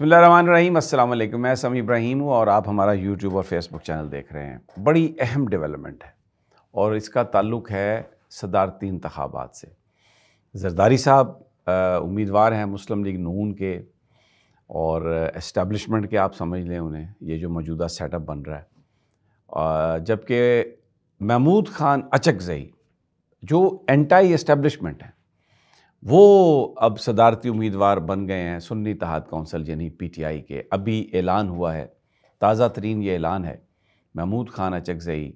बसमीम अल्लाम मैं समी इब्राहिम हूँ और आप हमारा यूट्यूब और फेसबुक चैनल देख रहे हैं। बड़ी अहम डेवलपमेंट है और इसका ताल्लुक है सदारती इंतबात से। जरदारी साहब उम्मीदवार हैं मुस्लिम लीग नून के और इस्टेबलिशमेंट के आप समझ लें उन्हें, ये जो मौजूदा सेटअप बन रहा है। जबकि महमूद ख़ान अचकजई जो एंटाई इस्टेबलिशमेंट है वो अब सदारती उम्मीदवार बन गए हैं। सुन्नी तहाद कौंसल, यानी पीटीआई के। अभी ऐलान हुआ है। ताज़ा तरीन ये ऐलान है। महमूद खान अचकजई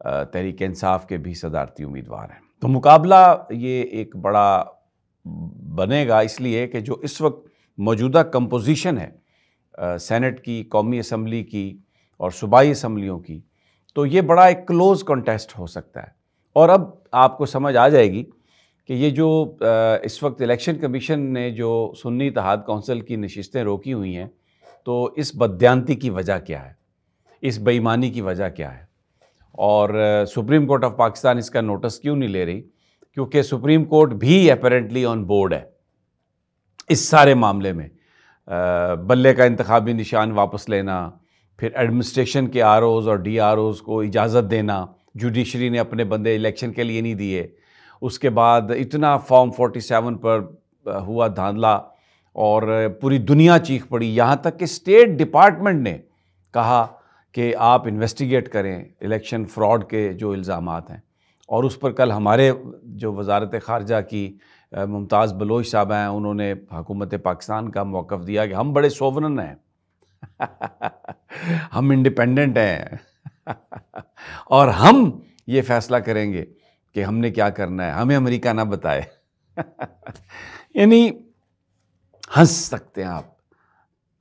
तहरीक इंसाफ के भी सदारती उम्मीदवार हैं। तो मुकाबला ये एक बड़ा बनेगा इसलिए कि जो इस वक्त मौजूदा कंपोजिशन है सेनेट की, कौमी असम्बली की और सूबाई असम्बलियों की तो ये बड़ा एक क्लोज़ कॉन्टेस्ट हो सकता है। और अब आपको समझ आ जाएगी कि ये जो इस वक्त इलेक्शन कमीशन ने जो सुन्नी तहाद कौंसिल की नशस्तें रोकी हुई हैं तो इस बदयांती की वजह क्या है? इस बेईमानी की वजह क्या है? और सुप्रीम कोर्ट ऑफ़ पाकिस्तान इसका नोटिस क्यों नहीं ले रही? क्योंकि सुप्रीम कोर्ट भी अपेरेंटली ऑन बोर्ड है। इस सारे मामले में बल्ले का इंतबी निशान वापस लेना, फिर एडमिनिस्ट्रेशन के आर और डी आर को इजाज़त देना जुडिशरी ने अपने बंदे इलेक्शन के लिए नहीं दिए उसके बाद इतना फॉर्म 47 पर हुआ धांधला और पूरी दुनिया चीख पड़ी। यहाँ तक कि स्टेट डिपार्टमेंट ने कहा कि आप इन्वेस्टिगेट करें इलेक्शन फ्रॉड के जो इल्ज़ाम हैं। और उस पर कल हमारे जो वजारत ख़ारजा की मुमताज़ बलोच साहब हैं, उन्होंने हुकूमत पाकिस्तान का मौक़ दिया कि हम बड़े सोवरन हैं। हम इंडिपेंडेंट हैं। और हम ये फ़ैसला करेंगे। कि हमने क्या करना है? हमें अमेरिका ना बताए। यानी हंस सकते हैं आप।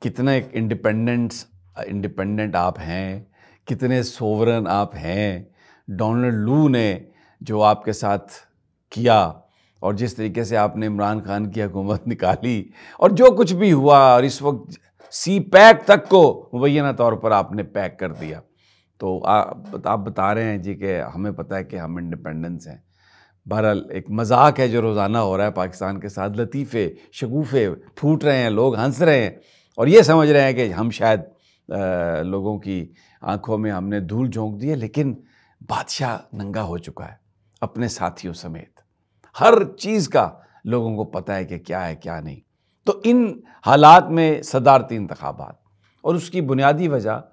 कितना एक इंडिपेंडेंस इंडिपेंडेंट आप हैं, कितने सोवरन आप हैं। डोनाल्ड लू ने जो आपके साथ किया और जिस तरीके से आपने इमरान खान की हुकूमत निकाली और जो कुछ भी हुआ और इस वक्त सी पैक तक को मुबैना तौर पर आपने पैक कर दिया। तो आप आप बता रहे हैं जी कि हमें पता है कि हम इंडिपेंडेंस हैं। बहरहाल एक मज़ाक है जो रोज़ाना हो रहा है पाकिस्तान के साथ। लतीफ़े शगुफ़े फूट रहे हैं लोग हंस रहे हैं और ये समझ रहे हैं कि हम शायद आ, लोगों की आँखों में हमने धूल झोंक दी है लेकिन बादशाह नंगा हो चुका है अपने साथियों समेत। हर चीज़ का लोगों को पता है कि क्या है क्या नहीं। तो इन हालात में सदारती इंतबात और उसकी बुनियादी वजह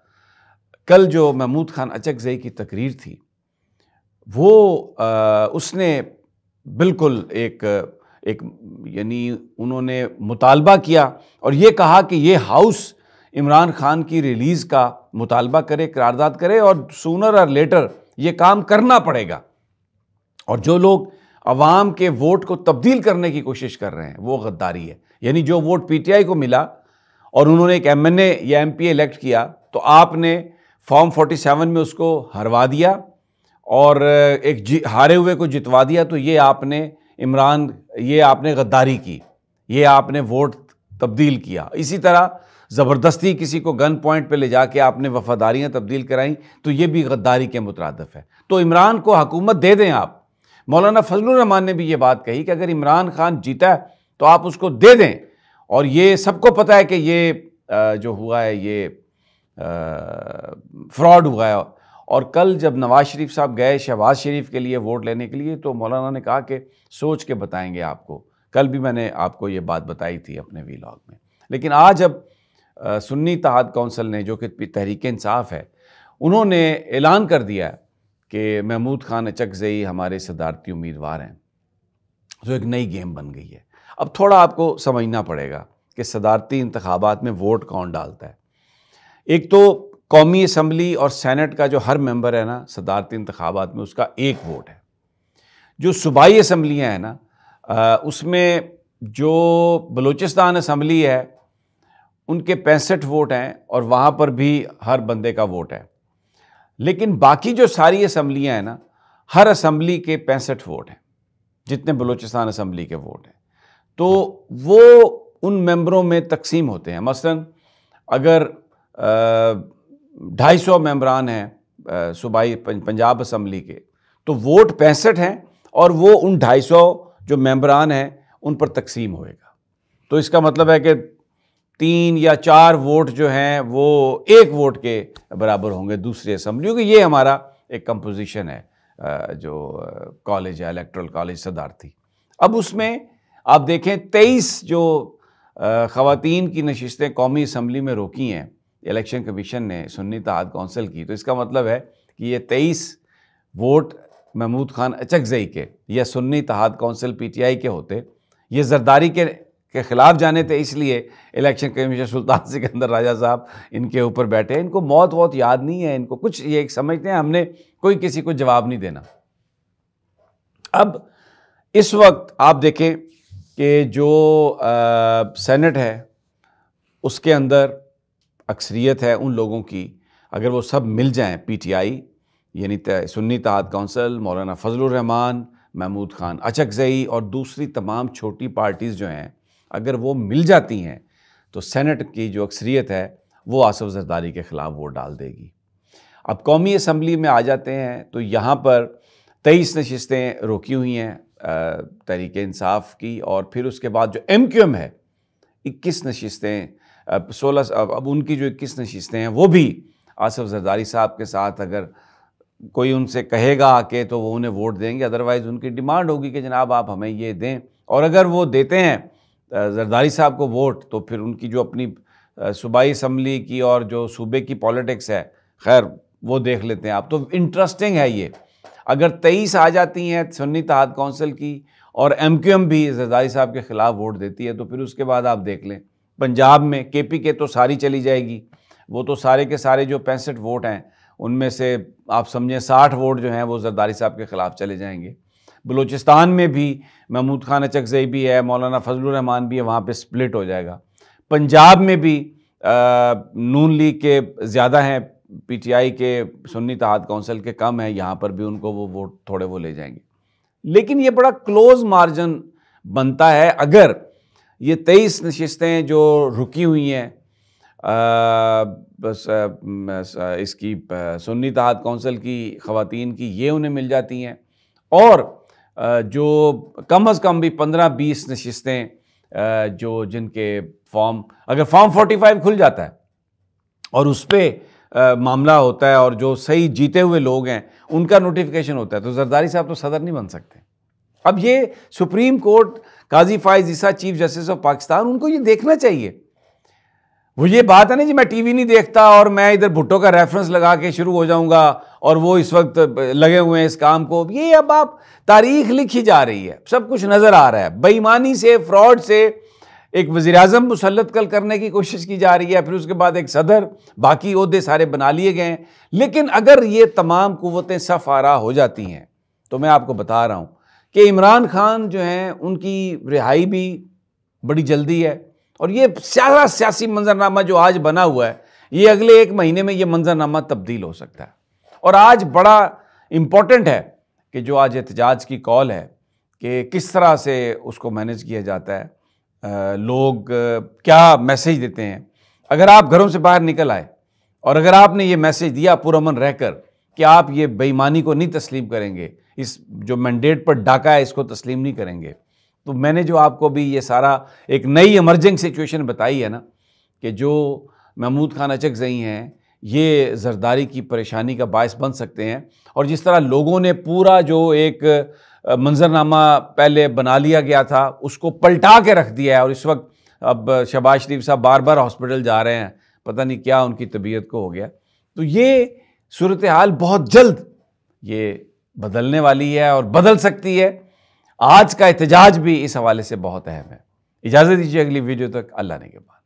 कल जो महमूद खान अचकजई की तकरीर थी वो आ, उसने बिल्कुल एक एक यानी उन्होंने मुतालबा किया और ये कहा कि ये हाउस इमरान खान की रिलीज़ का मुतालबा करे करारदाद करे और सूनर और लेटर ये काम करना पड़ेगा। और जो लोग अवाम के वोट को तब्दील करने की कोशिश कर रहे हैं वो गद्दारी है। यानी जो वोट पीटीआई को मिला और उन्होंने एक एमएनए या एमपी इलेक्ट किया तो आपने फॉर्म 47 में उसको हरवा दिया और एक हारे हुए को जितवा दिया तो ये आपने इमरान, ये आपने गद्दारी की, ये आपने वोट तब्दील किया। इसी तरह ज़बरदस्ती किसी को गन पॉइंट पे ले जाके आपने वफादारियाँ तब्दील कराई तो ये भी गद्दारी के मुतरदफ़ है। तो इमरान को हकूमत दे दें आप। मौलाना फजलरहमान ने भी ये बात कही कि अगर इमरान खान जीता है तो आप उसको दे दें। और ये सबको पता है कि ये जो हुआ है, ये फ्रॉड हुआ है। और कल जब नवाज़ शरीफ साहब गए शहबाज शरीफ के लिए वोट लेने के लिए तो मौलाना ने कहा कि सोच के बताएँगे आपको। कल भी मैंने आपको ये बात बताई थी अपने वीलॉग में। लेकिन आज अब सुन्नी तहाद कौंसल ने, जो कि तहरीक इंसाफ है, उन्होंने ऐलान कर दिया है कि महमूद खान अचकजई हमारे सदारती उम्मीदवार हैं। तो एक नई गेम बन गई है। अब थोड़ा आपको समझना पड़ेगा कि सदारती इंतबात में वोट कौन डालता है। एक तो कौमी असम्बली और सैनट का जो हर मेंबर है ना, सदारती इंतबात में उसका एक वोट है। जो सूबाई असम्बलियाँ हैं ना उसमें जो बलूचिस्तान असम्बली है, उनके पैंसठ वोट हैं और वहाँ पर भी हर बंदे का वोट है। लेकिन बाकी जो सारी असम्बलियाँ हैं ना, हर असम्बली के पैंसठ वोट हैं, जितने बलूचिस्तान असम्बली के वोट हैं। तो वो उन मेंबरों में तकसीम होते हैं। मसलन, अगर ढाई सौ मेम्बरान हैं सूबाई पंजाब असम्बली के। तो वोट पैंसठ हैं और वो उन ढाई सौ जो मेम्बरान हैं, उन पर तकसीम होएगा। तो इसका मतलब है कि तीन या चार वोट जो हैं, वो एक वोट के बराबर होंगे दूसरी असम्बली, क्योंकि ये हमारा एक कंपोजिशन है जो कॉलेज है इलेक्ट्रल कॉलेज सदारती अब उसमें आप देखें, तेईस जो ख़वातीन की नशस्तें कौमी असम्बली में रोकी हैं इलेक्शन कमीशन ने सुन्नी तहाद कौंसिल की। तो इसका मतलब है कि ये तेईस वोट महमूद खान अचकजई के या सुन्नी तहत कौंसिल पीटीआई के होते। ये जरदारी के के ख़िलाफ़ जाने थे इसलिए इलेक्शन कमीशन सुल्तान सिकंदर राजा साहब इनके ऊपर बैठे। इनको मौत बहुत याद नहीं है इनको कुछ ये समझते हैं हमने कोई किसी को जवाब नहीं देना। अब इस वक्त आप देखें कि जो आ, सेनेट है उसके अंदर अक्सरियत है उन लोगों की, अगर वो सब मिल जाएँ पीटीआई, यानी सुन्नी तहत कौंसल मौलाना फजलरहमान महमूद खान अचकजई और दूसरी तमाम छोटी पार्टीज़ जो हैं, अगर वो मिल जाती हैं तो सेनेट की जो अक्सरियत है, वो आसफ जरदारी के ख़िलाफ़ वोट डाल देगी। अब कौमी असम्बली में आ जाते हैं तो यहाँ पर तेईस नशस्तें रोकी हुई हैं तहरीक इंसाफ की और फिर उसके बाद जो एम क्यू एम है, इक्कीस नशस्तें सोलह अब उनकी जो इक्कीस नशस्तें हैं, वो भी आसफ जरदारी साहब के साथ अगर कोई उनसे कहेगा आके तो वो उन्हें वोट देंगे अदरवाइज़ उनकी डिमांड होगी कि जनाब आप हमें ये दें। और अगर वो देते हैं जरदारी साहब को वोट तो फिर उनकी जो अपनी सूबाई इसम्बली की और जो सूबे की पॉलिटिक्स है, खैर, वो देख लेते हैं आप। तो इंटरेस्टिंग है ये। अगर तेईस आ जाती हैं सुन्नी तहत कौंसिल की, और एम क्यू एम भी जरदारी साहब के ख़िलाफ़ वोट देती है तो फिर उसके बाद आप देख लें। पंजाब में के पी के तो सारी चली जाएगी। वो तो सारे के सारे जो पैंसठ वोट हैं उनमें से आप समझें साठ वोट जो हैं वो जरदारी साहब के ख़िलाफ़ चले जाएँगे। बलूचिस्तान में भी महमूद खान अचकजई भी है मौलाना फजलरहमान भी है वहाँ पर स्प्लिट हो जाएगा। पंजाब में भी आ, नून लीग के ज़्यादा हैं पीटीआई के सुन्नी तहाद कौंसिल के कम है यहाँ पर भी उनको वो वोट थोड़े वो ले जाएँगे। लेकिन ये बड़ा क्लोज मार्जिन बनता है अगर ये तेईस नशस्तें जो रुकी हुई हैं बस इसकी सुन्नी तहत कौंसिल की, ख़वातीन की, ये उन्हें मिल जाती हैं। और जो कम अज़ कम भी पंद्रह बीस नशस्तें जो जिनके फॉर्म, अगर फॉर्म फोर्टी फाइव खुल जाता है और उस पर मामला होता है और जो सही जीते हुए लोग हैं, उनका नोटिफिकेशन होता है तो जरदारी साहब तो सदर नहीं बन सकते। अब ये supreme court Qazi Faez Isa chief justice of Pakistan उनको ये देखना चाहिए। वो ये बात है ना जी, मैं टीवी नहीं देखता और मैं इधर भुट्टो का रेफरेंस लगा के शुरू हो जाऊँगा और वो इस वक्त लगे हुए हैं इस काम को। ये अब आप तारीख लिखी जा रही है, सब कुछ नज़र आ रहा है। बेईमानी से फ्रॉड से एक वजी अजम मुसलत कल करने की कोशिश की जा रही है, फिर उसके बाद एक सदर, बाकी अहदे सारे बना लिए गए लेकिन अगर ये तमाम कुतें सफ़ आरा हो जाती हैं तो मैं आपको बता रहा हूँ कि इमरान खान जो हैं उनकी रिहाई भी बड़ी जल्दी है। और ये सारा सियासी मंजरनामा जो आज बना हुआ है ये अगले एक महीने में ये मंजरनामा तब्दील हो सकता है। और आज बड़ा इंपॉर्टेंट है कि जो आज एहतजाज की कॉल है कि किस तरह से उसको मैनेज किया जाता है आ, लोग क्या मैसेज देते हैं। अगर आप घरों से बाहर निकल आए और अगर आपने ये मैसेज दिया पुरमन रहकर कि आप ये बेईमानी को नहीं तस्लीम करेंगे इस जो मैंडेट पर डाका है, इसको तस्लीम नहीं करेंगे। तो मैंने जो आपको अभी ये सारा एक नई इमर्जिंग सिचुएशन बताई है ना, कि जो महमूद खान अचक जई हैं, ये जरदारी की परेशानी का बायस बन सकते हैं। और जिस तरह लोगों ने पूरा जो एक मंजरनामा पहले बना लिया गया था, उसको पलटा के रख दिया है। और इस वक्त अब शबाज शरीफ साहब बार बार हॉस्पिटल जा रहे हैं, पता नहीं क्या उनकी तबीयत को हो गया। तो ये सूरत हाल बहुत जल्द ये बदलने वाली है और बदल सकती है। आज का एहतजाज भी इस हवाले से बहुत अहम है। इजाज़त दीजिए अगली वीडियो तक। अल्लाह ने के बाद।